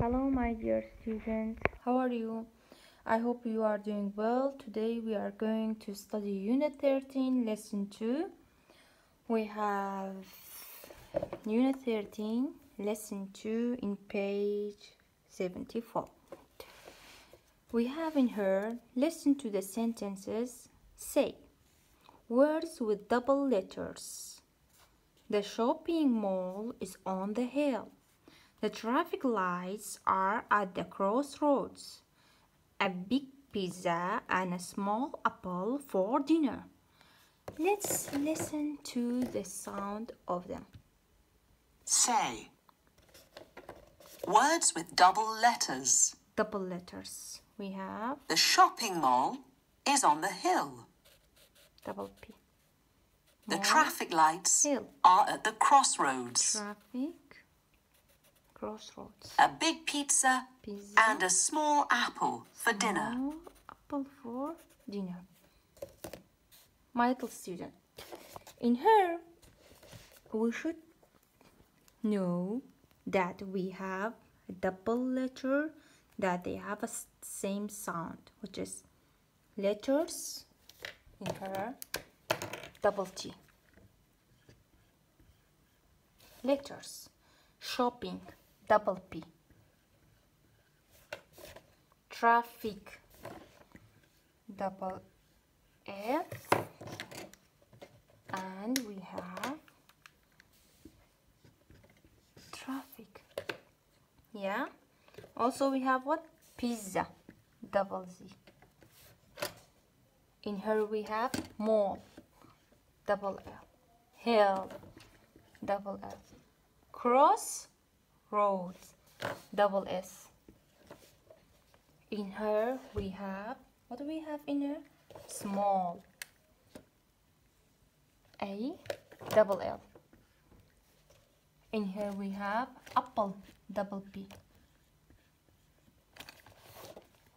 Hello, my dear students. How are you? I hope you are doing well. Today we are going to study Unit 13, Lesson 2. We have Unit 13, Lesson 2 in page 74. We have in her, listen to the sentences, say, words with double letters. The shopping mall is on the hill. The traffic lights are at the crossroads. A big pizza and a small apple for dinner. Let's listen to the sound of them. Say. Words with double letters. Double letters. We have The shopping mall is on the hill. double P. The Mall, traffic lights Hill. are at the crossroads. Traffic. Crossroads. A big pizza Pizza. and a small apple for dinner. Apple for dinner. My little student. In her, we should know that we have a double letter that they have a same sound, which is letters in her double T. Letters. Shopping double P. Traffic. Double F and we have traffic. Yeah. Also we have what? Pizza. Double Z. In here we have mall. Double L. Hill. Double L. Cross roads double S. In her we have what do we have in her? Small. A double L. In here we have apple double P.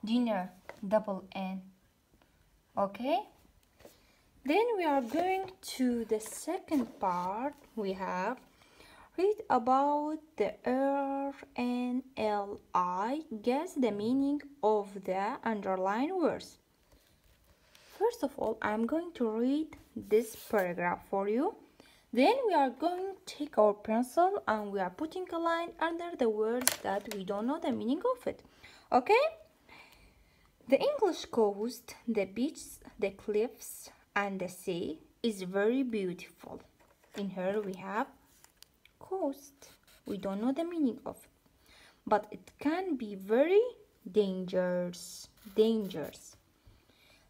Dinner double N. Okay? Then we are going to the second part. We have read about the R and L I guess the meaning of the underlined words First of all, I'm going to read this paragraph for you. Then we are going to take our pencil and we are putting a line under the words that we don't know the meaning of it. Okay? The English coast, the beach, the cliffs, and the sea is very beautiful. In here we have coast. We don't know the meaning of it. But it can be very dangerous. Dangerous.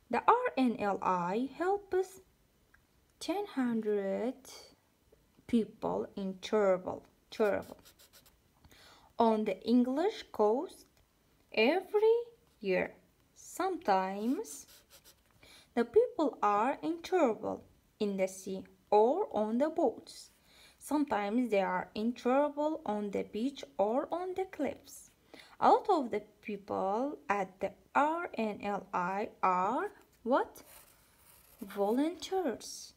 The RNLI helps us 1,000 people in trouble, trouble. On the English coast, every year, sometimes the people are in trouble in the sea or on the boats. Sometimes they are in trouble on the beach or on the cliffs. A lot of the people at the RNLI are what? Volunteers.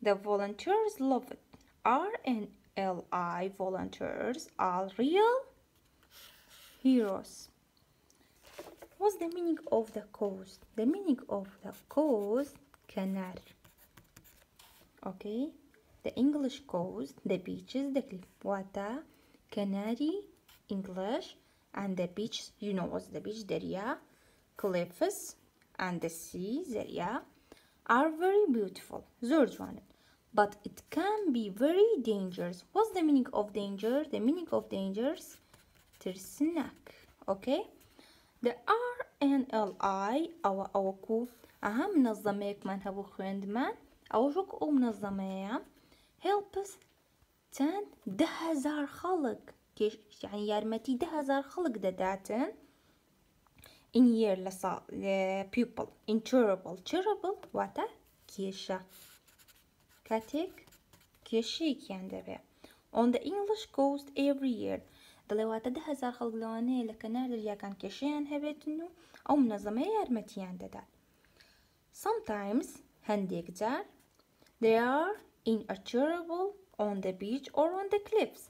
The volunteers love it. RNLI volunteers are real heroes. What's the meaning of the coast? The meaning of the coast, canary. Okay, the English coast, the beaches, the cliff. What the canary, English, and the beach. You know what's the beach? Derya, cliffs, and the sea, Derya, are very beautiful. زور جوانب. But it can be very dangerous. What's the meaning of danger? The meaning of dangers ترسنك. Okay? The RNLI أو أوكو أهم منظمة كمان هبو خويندمان أو جوك أو منظمة هێڵپس چەند دههزار خەڵک کێشیان یارمەتی دههزار خەڵک دەداتن ئینیر لە پیپل ئینچۆربڵ چربڵ واتە کێشە. کاتێک کێشەیەکیان دەبێت On the English coast every year. دەڵێواتە دههزار خەڵک لەوانەیە لە کەنار دەریاکان کێشەیان هەبێتن و ئەو منەزەمەیە یارمەتیان دەدات. Sometimes هەندێک جار. They are in a terrible on the beach or on the cliffs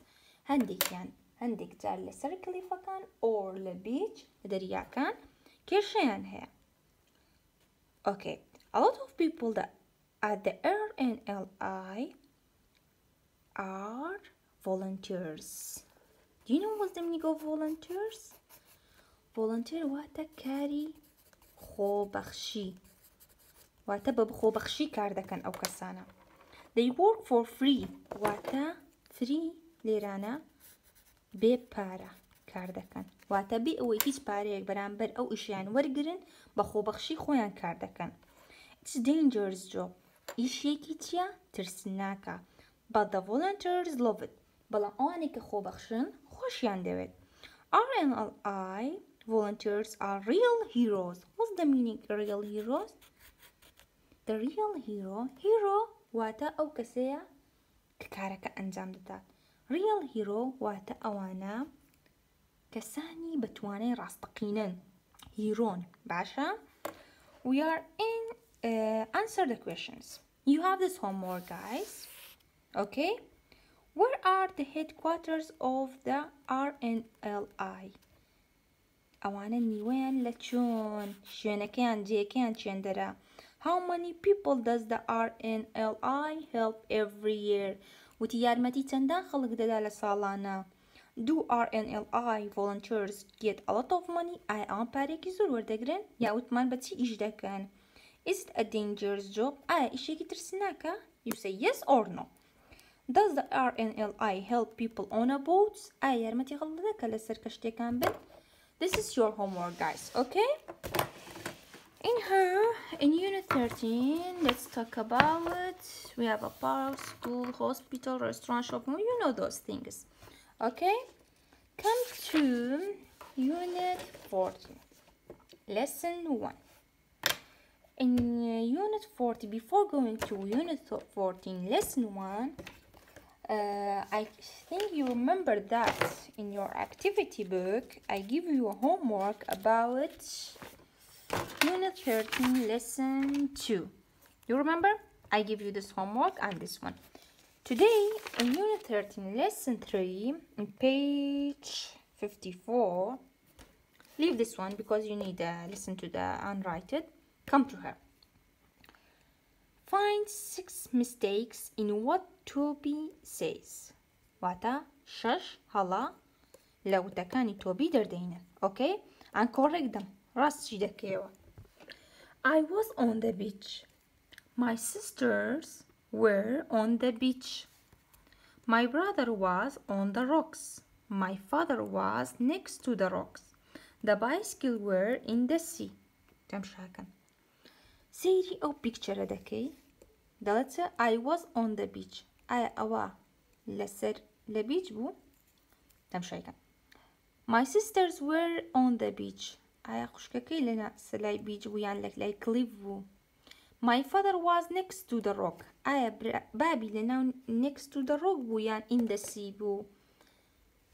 هنديك يعني هەندێک جار لەسەر کلیفەکان ئۆر لە بیچ لە دەریاکان کێشەیان هەیە Okay, a lot of people that at the RNLI are volunteers. Do you know what's the meaning of volunteers? Volunteer واتە کاری خۆبەخشی واتە بە خۆبەخشی کار دەکەن ئەو کەسانە They work for free. واتە free لێرانە بێ پارە کار دەکەن. واتە بێ ئەوەی هیچ پارەیەک بەرامبەر ئەو ئیشیان وەرگرن بە خۆبەخشی خۆیان کار دەکەن. It's dangerous job. ئیشێکی چییە؟ ترسناکە but the volunteers love it. بەڵام ئەوانێک کە خۆبەخشن خۆشیان دەوێت. RNLI volunteers are real heroes. What's the meaning real heroes? The real hero hero واتە ئەو کەسەیە کە کارەکە ئەنجام دەدات real hero واتە ئەوانە کەسانی بەتوانەی ڕاستەقینن هیرۆن باشە we are in uh, answer the questions you have this homework guys okay where are the headquarters of the RNLI ئەوانە نیوەیان لە چۆن شوێنەکەیان جێکیان چێندەرە How many people does the RNLI help every year? وتيارمتي تندان خلق دلالة سالانة Do RNLI volunteers get a lot of money? I am أم باريكي ورده گرن. يا وتمان بتسي إجدا كان Is it a dangerous job? آه إشي كتر سناكا You say yes or no Does the RNLI help people on a boat? أي يارمتي خلق دكا لسر كشتي بل. This is your homework guys, okay? In her, in Unit 13, let's talk about we have a park, school, hospital, restaurant, shopping. You know those things. Okay? Come to Unit 14, Lesson 1. In uh, Unit 40, before going to Unit 14, Lesson 1, uh, I think you remember that in your activity book, I give you a homework about Unit 13, Lesson 2. You remember? I give you this homework and this one. Today, in Unit 13, Lesson 3, in page 54, leave this one because you need to listen to the and write it. Come to her. Find six mistakes in what Toby says. Wata, shush, hala, lauta kani Toby derdeyne. Okay? And correct them. راستشي دكيوة. I was on the beach. My sisters were on the beach. My brother was on the rocks. My father was next to the rocks. The bicycle were in the sea. تمشي هكذا. سيري أو picture دكي. دلت I was on the beach. أي أوا لسر لبيج بو. تمشي هكذا. My sisters were on the beach. ئایا خوشکەکەی لە سلای بیج بوویان لە لای کلیف بوو My father was next to the rock. ئایا بابی لە ناو next to the rock بوویان in the sea بوو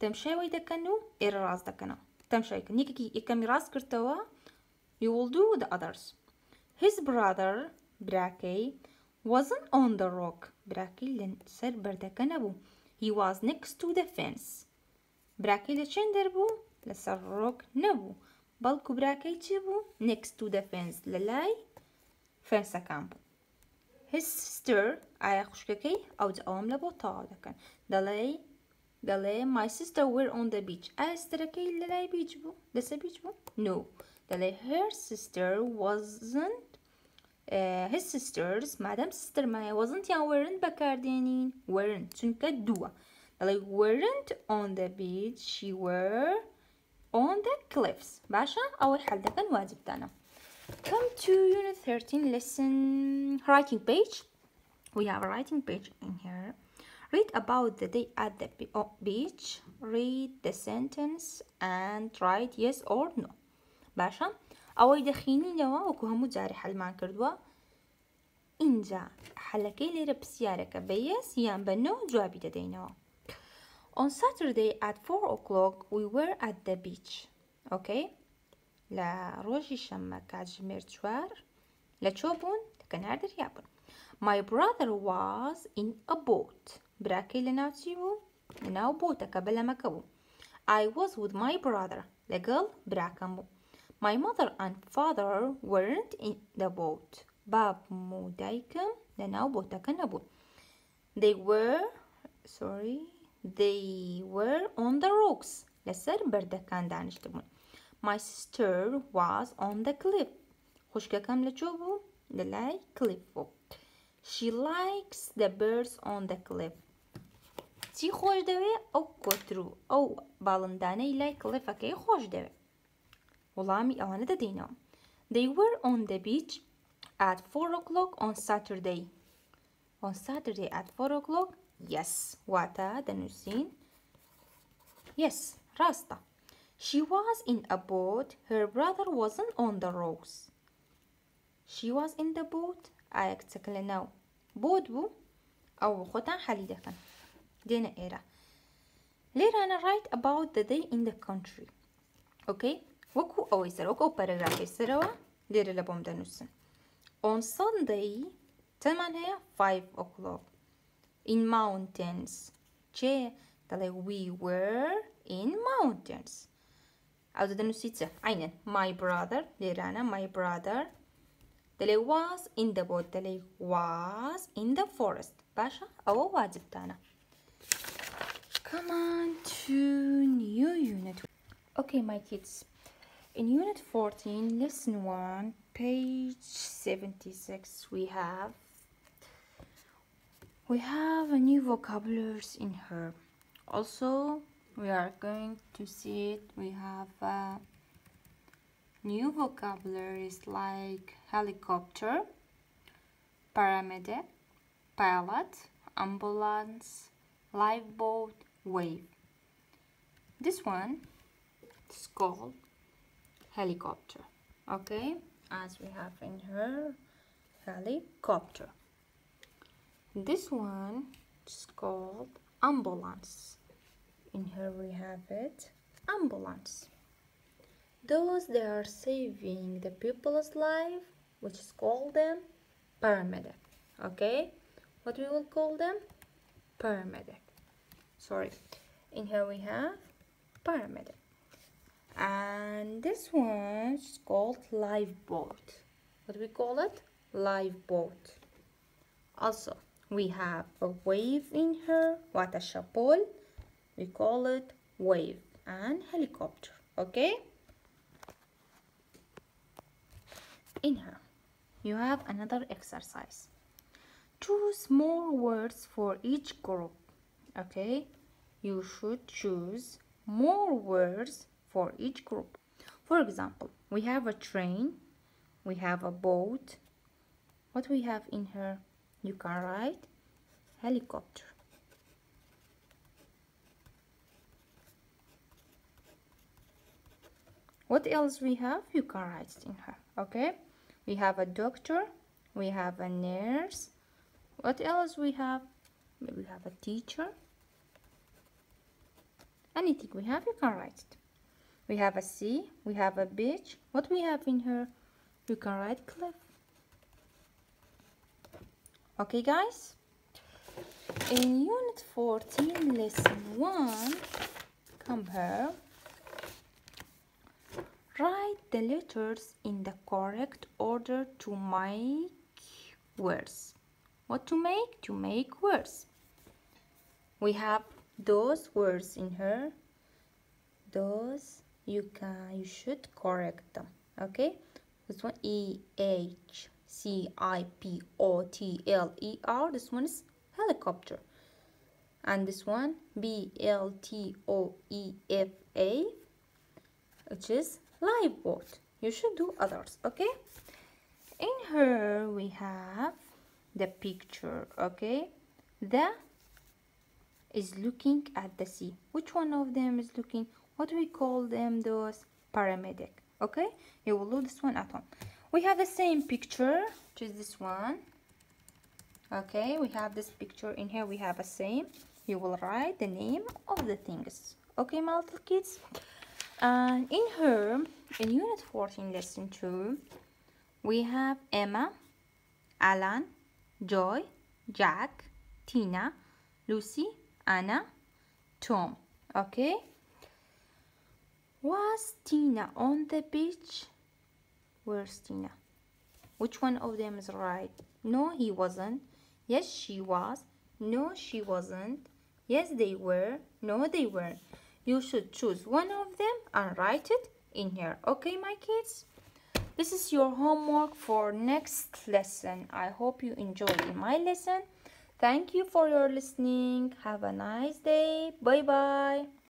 تەمشایەوەی دەکەن و ئێرە ڕاست دەکەنەوە تەمشایکە یەکێکی یەکەمی ڕاست کردەوە you will do the others. His brother براکەی wasn't on the rock. براکەی لە سەر بەردەکە نەبوو he was next to the fence. براکەی لە چێن دەربوو لەسەر ڕۆک بەڵکو براکەی چی بوو next to the fence لە لای فەنسەکان بوو his sister ئایا خوشکەکەی ئەو ئەوم لە بۆ تەواو دەکەن دەڵێ دەڵێ my sister were on the beach ئایا سترەکەی لە لای بیچ بوو لەسەر بیچ بوو no دەڵێ her sister wasn't uh, his sisters مادەم sister مایە wasn't یان weren't بەکاردێنین weren't چونکە دووە دەڵێ weren't on the beach she were on the cliffs. باشا ئەوەی حل دەکەن واجبتانە come to unit 13 lesson writing page. We have a writing page in here. Read about the day at the beach. Read the sentence and write yes or no. باشا ئەوەی دەخینینەوە وەکو هەموو جارێ حلمان کردووە اینجا حەلەکەی لێرە پرسیارەکە بە یەس یان بە On Saturday at 4 o'clock we were at the beach. Okay? لە ڕۆژی شەممە کاتژمێر چوار لە چۆ بوون کەنار دەریا بوون. My brother was in a boat. براکەی لە ناوچی بوو لە ناو بۆتەکە بەلەمەکە بوو. I was with my brother لقل براكم My mother and father weren't in the boat باب مو دايكم لناو بوتا كنبو They were sorry they were on the rocks. لسر برده كان دانشتبون My sister was on the cliff. خوشكا كم لچوبو للاي cliff She likes the birds on the cliff. چی خۆش دەوێ؟ ئەو کۆترو ئەو باڵندانەی لای کڵێفەکەی خۆش دەوێ. وەڵامی ئەوانە دەدەینەوە. They were on the beach at 4 o'clock on Saturday. On Saturday at 4 o'clock Yes. وقتها دانوسين Yes. راستا She was in a boat. Her brother wasn't on the rocks. She was in the boat. I Ayak know. Boat بو أو خطان حليدة كان. دينا إيرا. Later أنا write about the day in the country. Okay. وكو أو يسر وكو باراجراف يسروا ليرا لبوم دانوسن. On Sunday تمانية 5 o'clock. in mountains. Ce tale we were in mountains. Aude denuțiță. Aine, My brother. De rana. My brother. Tale was in the boat. Tale was in the forest. Pașa. Au o. Come on to new unit. Okay, my kids. In unit 14, lesson 1, page 76, we have we have a new vocabularies in here. Also, we are going to see it. We have uh, new vocabularies like helicopter, paramedic, pilot, ambulance, lifeboat, wave. This one is called helicopter. Okay, as we have in here, helicopter. This one is called ambulance. In here we have it, ambulance. Those that are saving the people's life, which is called them paramedic. Okay, what we will call them? Paramedic sorry in here we have paramedic and this one is called lifeboat what do we call it lifeboat also we have a wave in here water chapel we call it wave and helicopter okay? In here you have another exercise. Choose more words for each group okay? You should choose more words for each group. For example we have a train we have a boat. What we have in here you can write helicopter. What else we have? You can write in here okay? We have a doctor we have a nurse. What else we have? Maybe we have a teacher. Anything we have you can write it. We have a sea we have a beach. What we have in here you can write cliff okay guys. In unit 14 lesson 1 compare. Write the letters in the correct order to make words. What to make? To make words. We have those words in here. Those you can you should correct them. Okay? This one e h c i p o t l e r. This one is helicopter. And this one b l t o e f a which is lifeboat you should do others okay? In here we have the picture okay? The is looking at the sea. Which one of them is looking? What do we call them those paramedic okay? You will do this one at home we have the same picture which is this one okay we have this picture in here we have a same you will write the name of the things okay my little kids and in her in unit 14 lesson 2 we have emma alan joy jack tina lucy Anna, Tom. Okay? Was Tina on the beach? Where's Tina? Which one of them is right? No, he wasn't. Yes, she was. No, she wasn't. Yes, they were. No, they weren't. You should choose one of them and write it in here. Okay, my kids? This is your homework for next lesson. I hope you enjoyed my lesson. Thank you for your listening. Have a nice day. Bye bye.